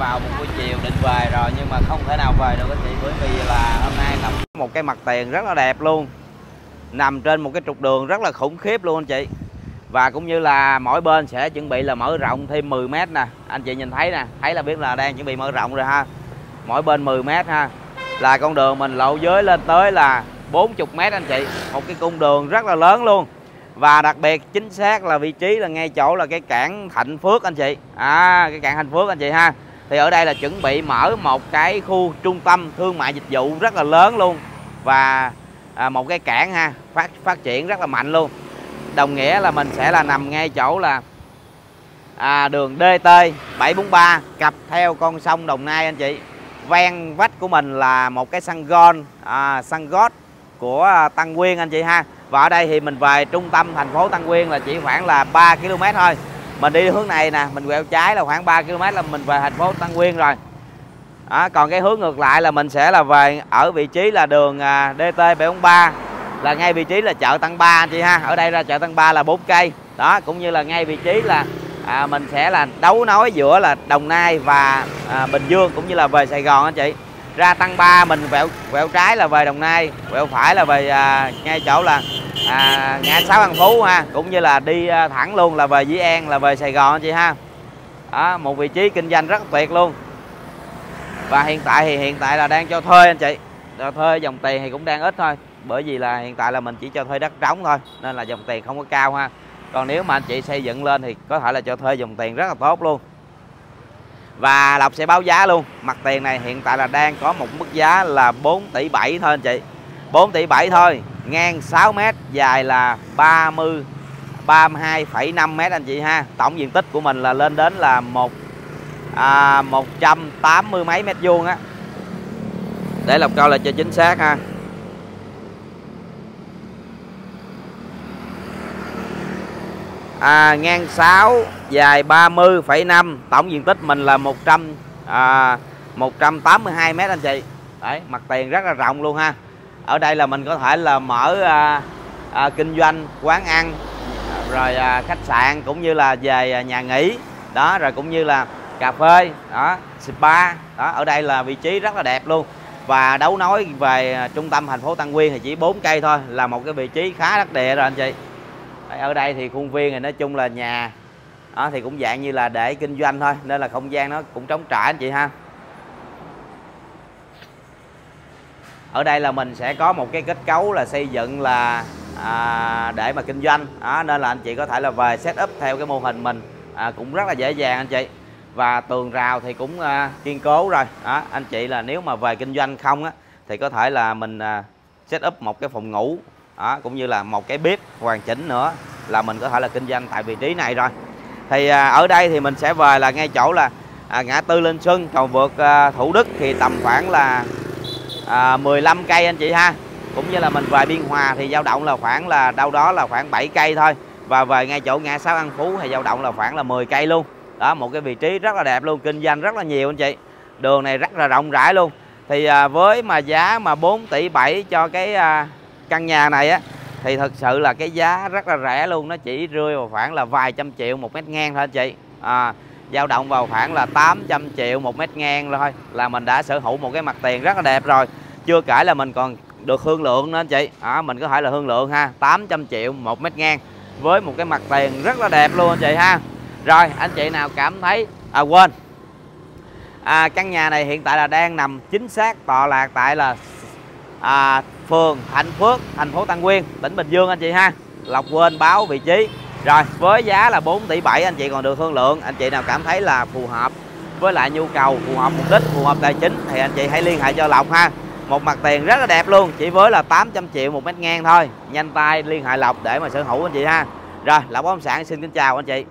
vào một buổi chiều định về rồi, nhưng mà không thể nào về được anh chị, bởi vì là hôm nay là một cái mặt tiền rất là đẹp luôn. Nằm trên một cái trục đường rất là khủng khiếp luôn anh chị. Và cũng như là mỗi bên sẽ chuẩn bị là mở rộng thêm 10 mét nè. Anh chị nhìn thấy nè, thấy là biết là đang chuẩn bị mở rộng rồi ha. Mỗi bên 10 mét ha. Là con đường mình lộ giới lên tới là 40 mét anh chị. Một cái cung đường rất là lớn luôn. Và đặc biệt chính xác là vị trí là ngay chỗ là cái cảng Thạnh Phước anh chị. À cái cảng Thạnh Phước anh chị ha thì ở đây là chuẩn bị mở một cái khu trung tâm thương mại dịch vụ rất là lớn luôn. Và à, một cái cảng ha phát phát triển rất là mạnh luôn. Đồng nghĩa là mình sẽ là nằm ngay chỗ là à, đường DT 743 cặp theo con sông Đồng Nai anh chị. Ven vách của mình là một cái sân gôn à, sân gót của à, Tăng Quyên anh chị ha. Và ở đây thì mình về trung tâm thành phố Tăng Quyên là chỉ khoảng là 3 km thôi mình đi hướng này nè mình quẹo trái là khoảng 3 km là mình về thành phố Tăng Quyên rồi. Đó, còn cái hướng ngược lại là mình sẽ là về ở vị trí là đường à, DT 743 là ngay vị trí là chợ Tăng Ba anh chị ha. Ở đây ra chợ Tăng Ba là 4 cây. Đó cũng như là ngay vị trí là à, mình sẽ là đấu nối giữa là Đồng Nai và à, Bình Dương cũng như là về Sài Gòn anh chị. Ra Tăng Ba mình vẹo vẹo trái là về Đồng Nai vẹo phải là về à, ngay chỗ là à, ngã sáu An Phú ha cũng như là đi à, thẳng luôn là về Dĩ An là về Sài Gòn anh chị ha. Đó, một vị trí kinh doanh rất tuyệt luôn. Và hiện tại thì hiện tại là đang cho thuê anh chị. Cho thuê dòng tiền thì cũng đang ít thôi bởi vì là hiện tại là mình chỉ cho thuê đất trống thôi nên là dòng tiền không có cao ha. Còn nếu mà anh chị xây dựng lên thì có thể là cho thuê dòng tiền rất là tốt luôn. Và Lộc sẽ báo giá luôn. Mặt tiền này hiện tại là đang có một mức giá là 4 tỷ 7 thôi anh chị. 4 tỷ 7 thôi ngang 6m dài là 30 32,5m anh chị ha. Tổng diện tích của mình là lên đến là một à, 180 mấy mét vuông á. Để làm coi là cho chính xác ha. À, ngang 6 dài 30,5 tổng diện tích mình là 100 à, 182 mét anh chị. Đấy mặt tiền rất là rộng luôn ha ở đây là mình có thể là mở à, à, kinh doanh quán ăn rồi à, khách sạn cũng như là về à, nhà nghỉ đó rồi cũng như là cà phê đó spa đó. Ở đây là vị trí rất là đẹp luôn. Và đấu nối về à, trung tâm thành phố Tăng Nguyên thì chỉ 4 cây thôi là một cái vị trí khá đắc địa rồi anh chị. Ở đây thì khuôn viên thì nói chung là nhà đó thì cũng dạng như là để kinh doanh thôi nên là không gian nó cũng trống trải anh chị ha. Ở đây là mình sẽ có một cái kết cấu là xây dựng là à, để mà kinh doanh. À, nên là anh chị có thể là về setup theo cái mô hình mình. À, cũng rất là dễ dàng anh chị. Và tường rào thì cũng à, kiên cố rồi. À, anh chị là nếu mà về kinh doanh không á thì có thể là mình à, setup một cái phòng ngủ. À, cũng như là một cái bếp hoàn chỉnh nữa là mình có thể là kinh doanh tại vị trí này rồi. Thì à, ở đây thì mình sẽ về là ngay chỗ là à, ngã tư Linh Xuân cầu vượt à, Thủ Đức thì tầm khoảng là à, 15 cây anh chị ha. Cũng như là mình về Biên Hòa thì dao động là khoảng là đâu đó là khoảng 7 cây thôi. Và về ngay chỗ ngã sáu An Phú thì dao động là khoảng là 10 cây luôn. Đó một cái vị trí rất là đẹp luôn kinh doanh rất là nhiều anh chị. Đường này rất là rộng rãi luôn. Thì à, với mà giá mà 4 tỷ 7 cho cái à, căn nhà này á thì thật sự là cái giá rất là rẻ luôn. Nó chỉ rơi vào khoảng là vài trăm triệu một mét ngang thôi anh chị. À, dao động vào khoảng là 800 triệu một mét ngang thôi là mình đã sở hữu một cái mặt tiền rất là đẹp rồi. Chưa kể là mình còn được hương lượng nữa anh chị. À, mình có thể là hương lượng ha 800 triệu một mét ngang với một cái mặt tiền rất là đẹp luôn anh chị ha. Rồi anh chị nào cảm thấy à quên. À, căn nhà này hiện tại là đang nằm chính xác tọa lạc tại là à, phường Thạnh Phước thành phố Tân Nguyên tỉnh Bình Dương anh chị ha. Lộc quên báo vị trí rồi, với giá là 4 tỷ 7 anh chị còn được thương lượng. Anh chị nào cảm thấy là phù hợp với lại nhu cầu, phù hợp mục đích, phù hợp tài chính thì anh chị hãy liên hệ cho Lộc ha. Một mặt tiền rất là đẹp luôn, chỉ với là 800 triệu một mét ngang thôi. Nhanh tay liên hệ Lộc để mà sở hữu anh chị ha. Rồi, Lộc bất động sản xin kính chào anh chị.